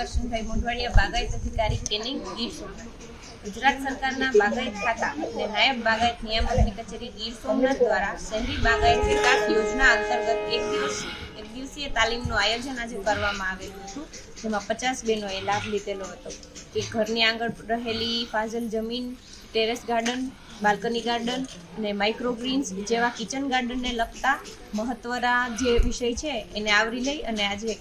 કાકડિયા બાગાયત અધિકારી કેનિંગ ગીર ગુજરાત સરકારના બાગાયત ખાતા અને નાયબ બાગાયત નિયામકની કચેરી ગીર સોમનાથ દ્વારા શહેરી બાગાયત વિકાસ યોજના અંતર્ગત એક દિવસ, એક દિવસીય તાલીમનું આયોજન આજે કરવામાં આવેલું હતું, જેમાં પચાસ બહેનોએ લાભ લીધેલો હતો. કે ઘરની આગળ રહેલી ફાજલ જમીન, ટેરેસ ગાર્ડન બાલ્કની ગાર્ડન અને માઇક્રો ગ્રીન્સ જેવા કિચન ગાર્ડનને લગતા મહત્વના જે વિષય છે, એને આવરી લઈ અને આજે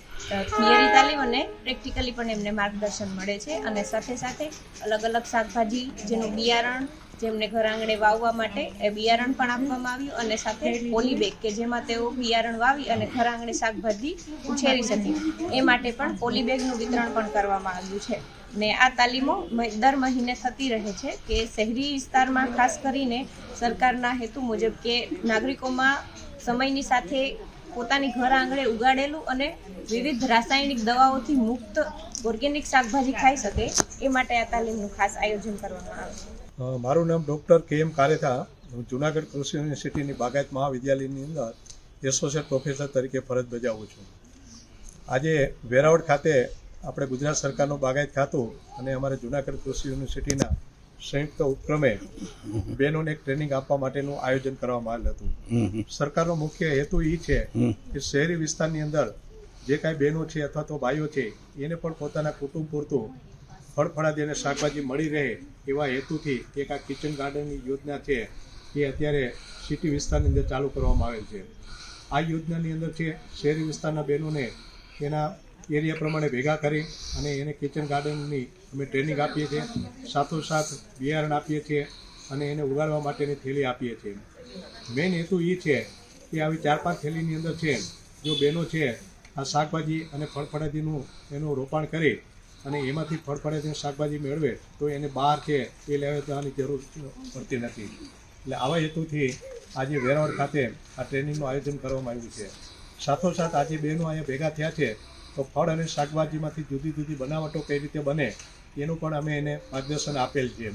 થિયરી તાલીમ અને પ્રેક્ટિકલી પણ એમને માર્ગદર્શન મળે છે અને સાથે સાથે અલગ અલગ શાકભાજી, જેનું બિયારણ જેમને ઘર આંગણે વાવવા માટે એ બિયારણ પણ આપવામાં આવ્યું અને સાથે પોલી બેગ કે જેમાં તેઓ બિયારણ વાવી અને ઘર આંગણે શાકભાજી ઉછેરી શકે. એ માટે પણ પોલી બેગનું વિતરણ પણ કરવામાં આવ્યું છે. ને આ તાલીમો દર મહિને થતી રહે છે કે શહેરી વિસ્તારમાં ખાસ કરીને સરકારના હેતુ મુજબ કે નાગરિકોમાં સમયની સાથે પોતાની ઘર આંગણે ઉગાડેલું અને વિવિધ રાસાયણિક દવાઓથી મુક્ત ઓર્ગેનિક શાકભાજી ખાઈ શકે, એ માટે આ તાલીમનું ખાસ આયોજન કરવામાં આવે છે. મારું નામ ડૉક્ટર કે એમ કારેથા. હું જુનાગઢ કૃષિ યુનિવર્સિટીની બાગાયત મહાવિદ્યાલયની અંદર એસોસિએટ પ્રોફેસર તરીકે ફરજ બજાવું છું. આજે વેરાવળ ખાતે આપણે ગુજરાત સરકારનું બાગાયત ખાતું અને અમારે જુનાગઢ કૃષિ યુનિવર્સિટીના સંયુક્ત ઉપક્રમે બહેનોને એક ટ્રેનિંગ આપવા માટેનું આયોજન કરવામાં આવેલ હતું. સરકારનો મુખ્ય હેતુ એ છે કે શહેરી વિસ્તારની અંદર જે કાંઈ બહેનો છે અથવા તો ભાઈઓ છે એને પણ પોતાના કુટુંબ પૂરતું ફળફળાદી અને શાકભાજી મળી રહે એવા હેતુથી એક આ કિચન ગાર્ડનની યોજના છે. એ અત્યારે સિટી વિસ્તારની અંદર ચાલુ કરવામાં આવેલ છે. આ યોજનાની અંદર છે, શહેરી વિસ્તારના બહેનોને એના એરિયા પ્રમાણે ભેગા કરી અને એને કિચન ગાર્ડનની અમે ટ્રેનિંગ આપીએ છીએ. સાથોસાથ બિયારણ આપીએ છીએ અને એને ઉગાડવા માટેની થેલી આપીએ છીએ. મેઇન હેતુ એ છે કે આવી ચાર પાંચ થેલીની અંદર છે, જો બહેનો છે, આ શાકભાજી અને ફળફળાદીનું એનું રોપાણ કરી અને એમાંથી ફળફળાદીનું શાકભાજી મેળવે, તો એને બહાર છે એ લેવા જવાની જરૂર પડતી નથી. એટલે આવા હેતુથી આજે વેરાવળ ખાતે આ ટ્રેનિંગનું આયોજન કરવામાં આવ્યું છે. સાથોસાથ આજે બહેનો અહીંયા ભેગા થયા છે, તો ફળ અને શાકભાજીમાંથી જુદી જુદી બનાવટો કઈ રીતે બને, એનું પણ અમે એને માર્ગદર્શન આપેલ છે.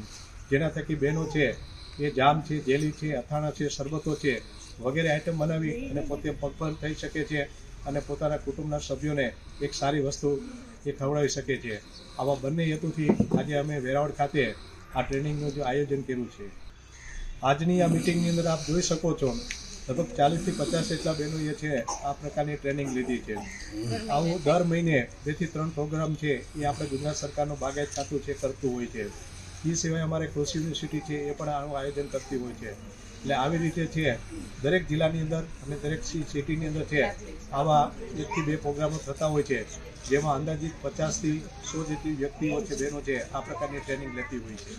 જેના થકી બહેનો છે, એ જામ છે, જેલી છે, અથાણા છે, શરબતો છે, વગેરે આઈટમ બનાવી અને પોતે પગભર થઈ શકે છે. અને પોતાના કુટુંબના સભ્યોને એક સારી વસ્તુ એ ખવડાવી શકે છે. આવા બંને હેતુથી આજે અમે વેરાવળ ખાતે આ ટ્રેનિંગનું જે આયોજન કર્યું છે. આજની આ મિટિંગની અંદર આપ જોઈ શકો છો, લગભગ ચાલીસથી પચાસ જેટલા બહેનોએ છે આ પ્રકારની ટ્રેનિંગ લીધી છે. આવું દર મહિને બેથી ત્રણ પ્રોગ્રામ છે એ આપણે ગુજરાત સરકારનું બાગાયત ખાતું છે, કરતું હોય છે. એ સિવાય અમારે કૃષિ યુનિવર્સિટી છે એ પણ આનું આયોજન કરતી હોય છે. એટલે આવી રીતે છે. દરેક જિલ્લાની અંદર અને દરેક સિટીની અંદર છે. આવા એકથી બે પ્રોગ્રામો થતા હોય છે. જેમાં અંદાજિત પચાસથી સો જેટલી વ્યક્તિઓ છે, બહેનો છે, આ પ્રકારની ટ્રેનિંગ લેતી હોય છે.